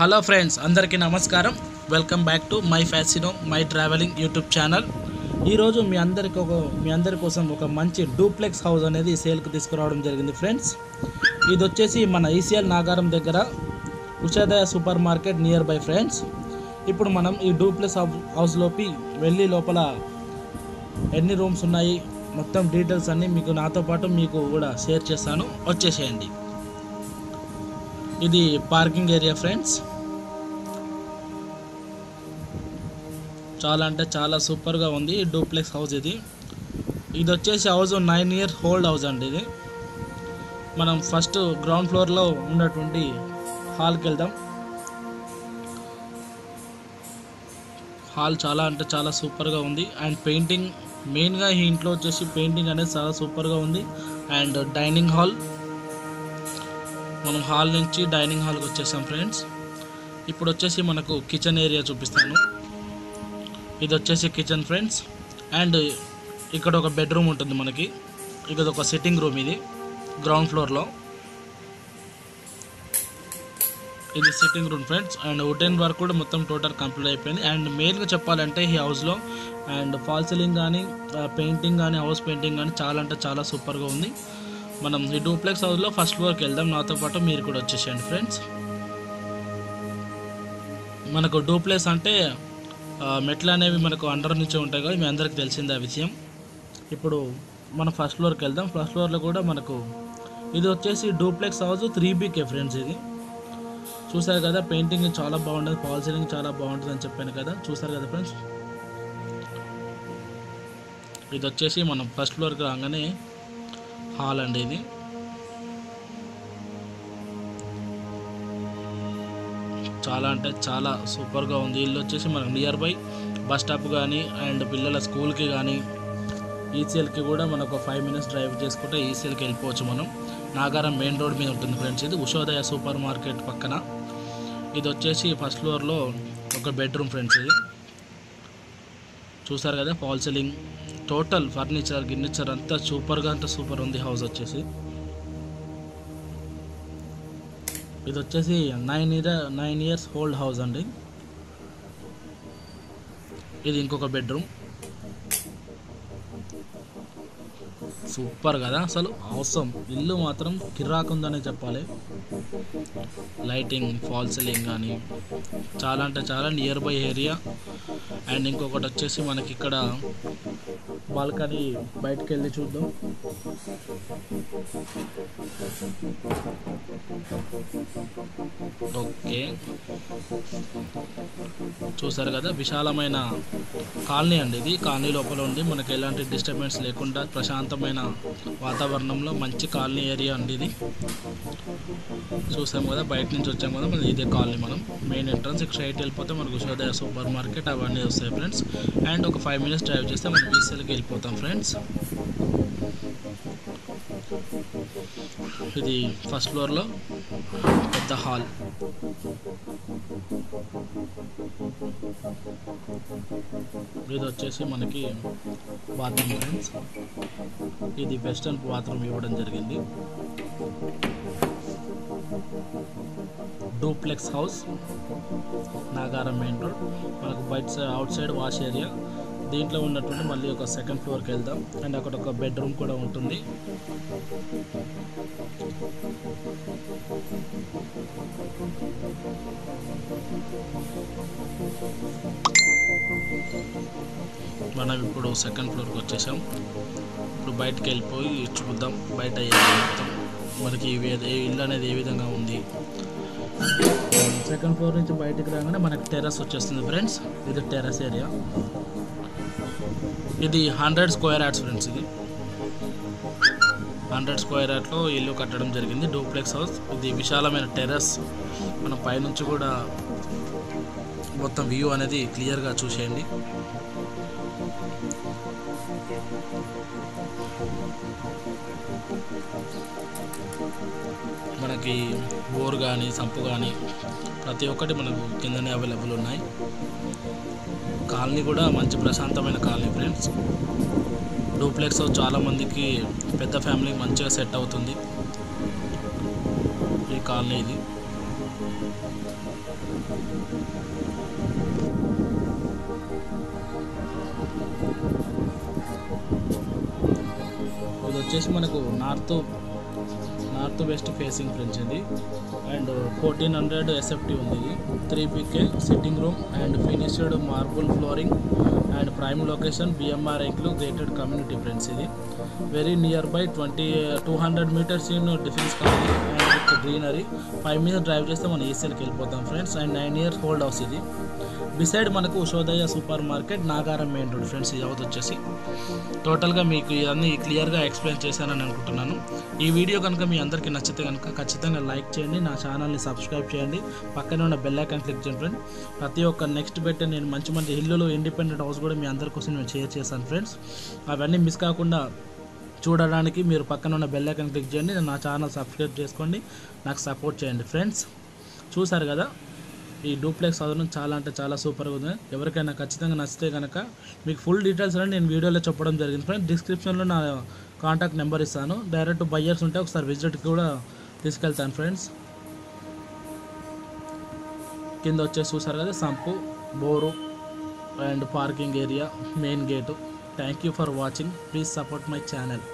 Hello friends అందరికీ నమస్కారం. Welcome back to my ఫ్యాసినో మై ట్రావెలింగ్ యూట్యూబ్ ఛానల్. ఈరోజు మీ అందరికి ఒక మీ అందరి కోసం ఒక మంచి డూప్లెక్స్ హౌస్ అనేది సేల్కి తీసుకురావడం జరిగింది ఫ్రెండ్స్. ఇది వచ్చేసి మన ఈసీఎల్ నాగారం దగ్గర Ushodaya super market near by friends. ఇప్పుడు మనం ఈ డూప్లెక్స్ హౌస్ హౌస్లోకి వెళ్ళి లోపల ఎన్ని రూమ్స్ ఉన్నాయి మొత్తం డీటెయిల్స్ అన్నీ మీకు నాతో పాటు మీకు కూడా షేర్ చేస్తాను. వచ్చేసేయండి. ఇది పార్కింగ్ ఏరియా ఫ్రెండ్స్. చాలా అంటే చాలా సూపర్గా ఉంది. డూప్లెక్స్ హౌస్ ఇది. ఇది వచ్చేసి house nine year old house అండి ఇది. మనం ఫస్ట్ గ్రౌండ్ ఫ్లోర్లో ఉన్నటువంటి హాల్కి వెళ్దాం. హాల్ చాలా అంటే చాలా సూపర్గా ఉంది. అండ్ పెయింటింగ్ మెయిన్గా ఈ ఇంట్లో వచ్చేసి పెయింటింగ్ అనేది చాలా సూపర్గా ఉంది. And dining hall. మనం హాల్ నుంచి డైనింగ్ హాల్కి వచ్చేసాం ఫ్రెండ్స్. ఇప్పుడు వచ్చేసి మనకు కిచెన్ ఏరియా చూపిస్తాను. ఇది వచ్చేసి కిచెన్ ఫ్రెండ్స్ అండ్ ఇక్కడ ఒక బెడ్రూమ్ ఉంటుంది మనకి. ఇక్కడ ఒక సిట్టింగ్ రూమ్ ఇది గ్రౌండ్ ఫ్లోర్లో ఇది sitting room friends and wooden work కూడా మొత్తం టోటల్ కంప్లీట్ అయిపోయింది. అండ్ మెయిన్గా చెప్పాలంటే ఈ హౌస్లో అండ్ ఫాల్ సీలింగ్ కానీ పెయింటింగ్ కానీ హౌస్ పెయింటింగ్ కానీ చాలా అంటే చాలా సూపర్గా ఉంది. మనం ఈ డూప్లెక్స్ హౌస్లో ఫస్ట్ ఫ్లోర్కి వెళ్దాం. నాతో పాటు మీరు కూడా వచ్చేసేయండి ఫ్రెండ్స్ మనకు డూప్లెక్స్ అంటే మెట్లు అనేవి మనకు అండర్ నుంచే ఉంటాయి కదా మీ అందరికి తెలిసిందే ఆ విషయం. ఇప్పుడు మనం ఫస్ట్ ఫ్లోర్కి వెళ్దాం. ఫస్ట్ ఫ్లోర్లో కూడా మనకు ఇది వచ్చేసి duplex house three BK friends ఇది. చూసారు కదా పెయింటింగ్ చాలా బాగుంటుంది ఫాల్ సీలింగ్ చాలా బాగుంటుంది అని చెప్పాను కదా. చూసారు కదా ఫ్రెండ్స్ ఇది వచ్చేసి మనం ఫస్ట్ ఫ్లోర్కి రాగానే హాల్ అండి ఇది. చాలా అంటే చాలా సూపర్గా ఉంది. ఇల్లు వచ్చేసి మనకు నియర్ బై బస్ స్టాప్ కానీ అండ్ పిల్లల స్కూల్కి కానీ ఈసీఎల్కి కూడా మనకు ఫైవ్ మినిట్స్ డ్రైవ్ చేసుకుంటే ఈసీఎల్కి వెళ్ళిపోవచ్చు మనం. నాగారం మెయిన్ రోడ్ మీద ఉంటుంది ఫ్రెండ్స్. ఇది ఉషోదయ సూపర్ మార్కెట్ పక్కన. ఇది వచ్చేసి ఫస్ట్ ఫ్లోర్లో ఒక బెడ్రూమ్ ఫ్రెండ్స్ ఇది. చూసారు కదా ఫాల్ సీలింగ్ టోటల్ ఫర్నిచర్ గిర్నిచర్ అంతా సూపర్గా అంత సూపర్ ఉంది హౌస్ వచ్చేసి. ఇది వచ్చేసి nine year nine years old house అండి. ఇది ఇంకొక బెడ్రూమ్. సూపర్ కదా అసలు అవసరం. ఇల్లు మాత్రం కిర్రాకుందనే చెప్పాలి. లైటింగ్ ఫాల్ సీలింగ్ కానీ చాలా అంటే చాలా నియర్ బై ఏరియా అండ్ ఇంకొకటి వచ్చేసి మనకి ఇక్కడ బాల్కనీ బయటకు వెళ్ళి చూద్దాం. Ok. చూసారు కదా విశాలమైన కాలనీ అండి ఇది. కాలనీ లోపల ఉండి మనకి ఎలాంటి డిస్టర్బెన్స్ లేకుండా ప్రశాంతమైన వాతావరణంలో మంచి కాలనీ ఏరియా అండి ఇది. చూసాం కదా బయట నుంచి వచ్చాం కదా మనం ఇదే కాలనీ మనం. మెయిన్ ఎంట్రన్స్ ఇక్కడ స్ట్రైట్ వెళ్ళిపోతే మనకు ఉషోదయ సూపర్ మార్కెట్ అవన్నీ వస్తాయి ఫ్రెండ్స్ అండ్ ఒక ఫైవ్ మినిట్స్ డ్రైవ్ చేస్తే మనం ఈసీఎల్కి వెళ్ళిపోతాం ఫ్రెండ్స్ ఇది ఫస్ట్ ఫ్లోర్లో పెద్ద హాల్ ఇది వచ్చేసి మనకి బాత్రూమ్ ఫ్రెండ్స్. ఇది వెస్టర్న్ బాత్రూమ్ ఇవ్వడం జరిగింది. Duplex house Nagaram main road. మనకు బయట side outside wash area. దీంట్లో ఉన్నటువంటి మళ్ళీ ఒక సెకండ్ ఫ్లోర్కి వెళ్దాం. అండ్ అక్కడ ఒక బెడ్రూమ్ కూడా ఉంటుంది. మనం ఇప్పుడు సెకండ్ ఫ్లోర్కి వచ్చేసాం. ఇప్పుడు బయటకు వెళ్ళిపోయి చూద్దాం బయట మొత్తం మనకి ఏ ఇల్లు అనేది ఏ విధంగా ఉంది. సెకండ్ ఫ్లోర్ నుంచి బయటకు రాగానే మనకి టెర్రస్ వచ్చేస్తుంది ఫ్రెండ్స్ ఇది టెర్రస్ ఏరియా ఇది హండ్రెడ్ స్క్వేర్ యార్డ్స్ ఫ్రెండ్స్ ఇది. హండ్రెడ్ స్క్వేర్ యార్డ్లో ఇల్లు కట్టడం జరిగింది. డూప్లెక్స్ హౌస్ ఇది విశాలమైన టెర్రస్ మనం పైనుంచి కూడా మొత్తం వ్యూ అనేది క్లియర్గా చూసేయండి. మనకి బోర్ కానీ సంపు కానీ ప్రతి ఒక్కటి మనకు కిందనే అవైలబుల్ ఉన్నాయి. కాలనీ కూడా మంచి ప్రశాంతమైన కాలనీ ఫ్రెండ్స్. డూప్లెక్స్ చాలామందికి పెద్ద ఫ్యామిలీ మంచిగా సెట్ అవుతుంది. ఈ కాలనీ ఇది. ఇది వచ్చేసి మనకు north north west facing friends ఇది అండ్ ఫోర్టీన్ హండ్రెడ్ ఎస్ఎఫ్టీ ఉంది ఇది. Three PK sitting room and finished marble flooring and prime location BMR ఎంక్లు gated community friends ఇది. Very near by twenty two hundred meters in defence company and with greenery. Five minutes drive చేస్తే మనం ఏసీఎల్కి వెళ్ళిపోతాం friends. And nine years hold house ఇది. Beside మనకు Ushodaya super market Nagaram main road friends ఇది వచ్చేసి టోటల్గా మీకు ఇవన్నీ క్లియర్గా ఎక్స్ప్లెయిన్ చేశానని అనుకుంటున్నాను. ఈ వీడియో కనుక మీ అందరికీ నచ్చితే కనుక ఖచ్చితంగా లైక్ చేయండి నా ఛానల్ని సబ్స్క్రైబ్ చేయండి. పక్కనే ఉన్న బెల్ ఐకాన్ క్లిక్ చేయండి ఫ్రెండ్ ప్రతి ఒక్క నెక్స్ట్ పెట్టే నేను మంచి మంచి ఇల్లులు ఇండిపెండెంట్ హౌస్ కూడా మీ అందరి కోసం నేను షేర్ చేశాను ఫ్రెండ్స్ అవన్నీ మిస్ కాకుండా చూడడానికి మీరు పక్కన ఉన్న బెల్ ఐకాన్ క్లిక్ చేయండి నా ఛానల్ సబ్స్క్రైబ్ చేసుకోండి నాకు సపోర్ట్ చేయండి ఫ్రెండ్స్ చూసారు కదా? ఈ డూప్లెక్స్ సాధనం చాలా అంటే చాలా సూపర్గా ఉంది. ఎవరికైనా ఖచ్చితంగా నచ్చితే కనుక మీకు ఫుల్ డీటెయిల్స్ అనేది నేను వీడియోలో చెప్పడం జరిగింది. ఫ్రెండ్ డిస్క్రిప్షన్లో నా కాంటాక్ట్ నెంబర్ ఇస్తాను. డైరెక్ట్ బయ్యర్స్ ఉంటే ఒకసారి విజిట్కి కూడా తీసుకెళ్తాను ఫ్రెండ్స్. కింద వచ్చేసి చూసారు కదా sump bore and parking area main gate. Thank you for watching. Please support my channel.